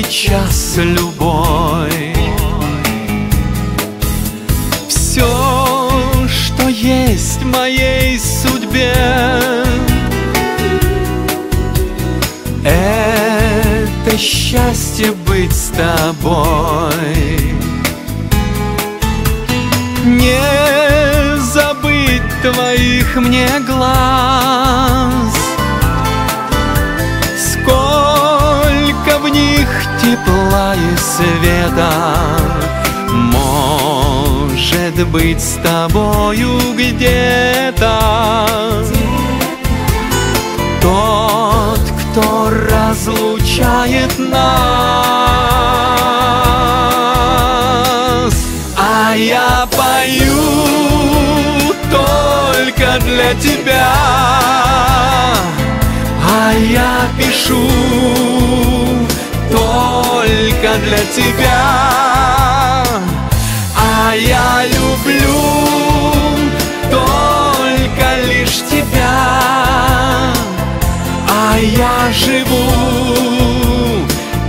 час любой. Все, что есть в моей судьбе Это счастье быть с тобой. Не забыть твоих мне глаз и света. Может быть с тобою где-то Тот, кто разлучает нас. А я пою только для тебя. А я пишу только для тебя. А я люблю только лишь тебя. А я живу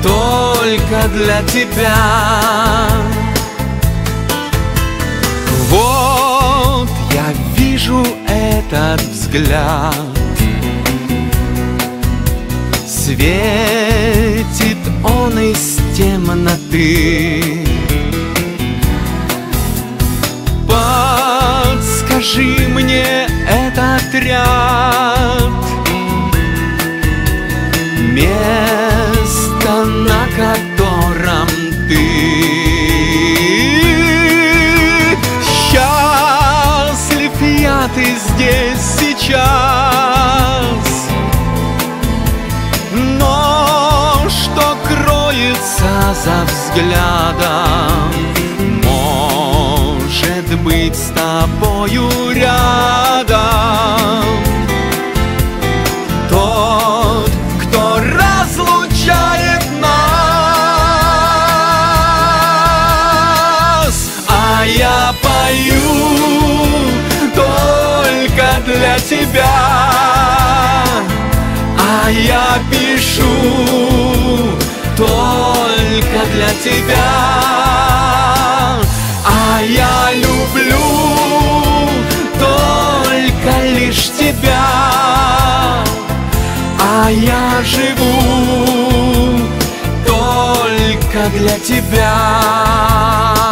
только для тебя. Вот я вижу этот взгляд. Светит ряд Место, на котором ты. Счастлив я ты здесь сейчас. Но что кроется за взглядом Может быть с тобою рядом для тебя. А я пишу только для тебя. А я люблю только лишь тебя. А я живу только для тебя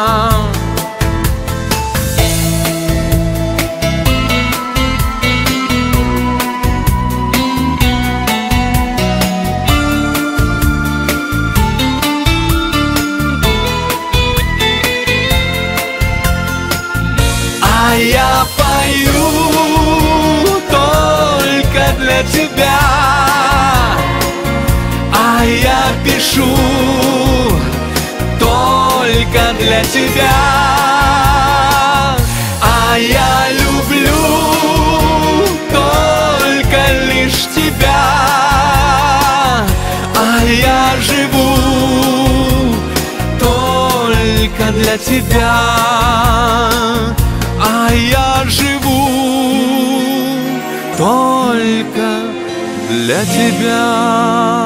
для тебя. А я люблю только лишь тебя. А я живу только для тебя. А я живу только для тебя